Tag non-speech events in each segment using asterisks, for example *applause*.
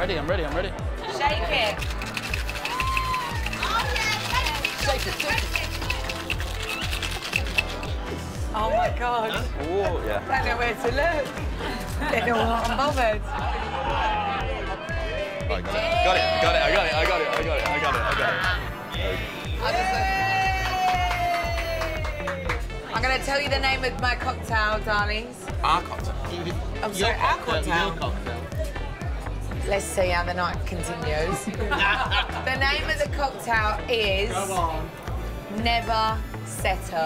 ready, I'm ready, I'm ready. Shake it. Shake it, shake it. Oh my God. Oh, yeah. I don't know where to look. Don't know what I'm bothered. Right, got it. Got it, got it, I got it, I got it, I got it, I got it, I got it. I'm going to tell you the name of my cocktail, darlings. Our cocktail. I'm sorry, our cocktail. Let's see how the night continues. *laughs* the name of the cocktail is Never Settle.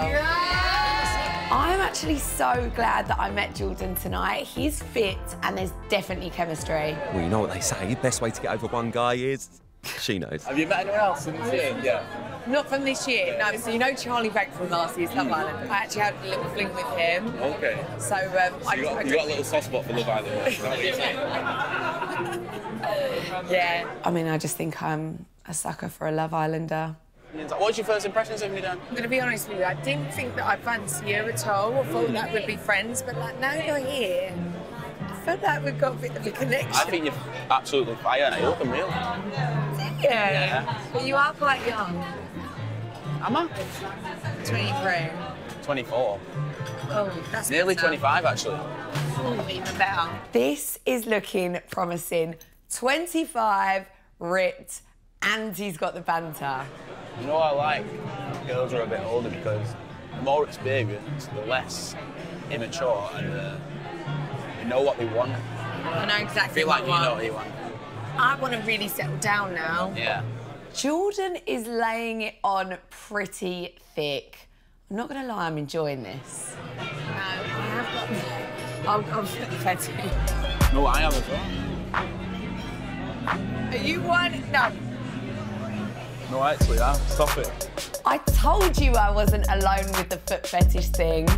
I'm actually so glad that I met Jordan tonight. He's fit and there's definitely chemistry. Well, you know what they say. The best way to get over one guy is. She knows. Have you met anyone else since here? Yeah. Not from this year, no. So you know Charlie Beck from last year's Love Island. I actually had a little fling with him. Okay. So um, I, You got, I you got a little soft spot for Love Island. Is that what you're saying? *laughs* yeah. I mean, I just think I'm a sucker for a Love Islander. What's your first impressions of me, Dan? I'm going to be honest with you. I didn't think that I'd fancy you at all. I thought that we'd be friends, but like now you're here, I feel like we've got a bit of a connection. I think you're absolutely fire. You look unreal. Yeah. But you are quite young. Am I? 23. 24. Oh, that's Nearly better. 25, actually. Oh, even better. This is looking promising. 25, ripped, and he's got the banter. You know what I like? Girls who are a bit older because the more experienced, the less immature, and uh, they know what they want. I know I exactly feel like you I know what you want. I want to really settle down now. Yeah. Jordan is laying it on pretty thick. I'm not going to lie, I'm enjoying this. No, I have got. *laughs* I'm, I'm *laughs* pathetic. No, I am as well. Are you one? No. No, actually, I am. Stop it. I told you I wasn't alone with the foot fetish thing.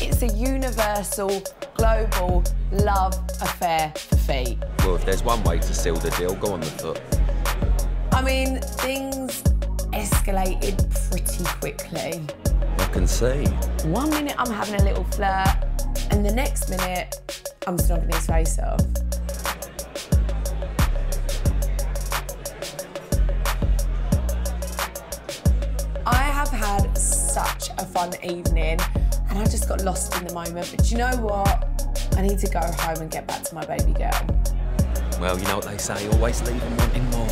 It's a universal, global love affair for feet. Well, if there's one way to seal the deal, go on the foot. I mean, things escalated pretty quickly. I can see. One minute I'm having a little flirt, and the next minute I'm snogging his face off. I have had such a fun evening, and I just got lost in the moment. But you know what? I need to go home and get back to my baby girl. Well, you know what they say. Always them wanting more.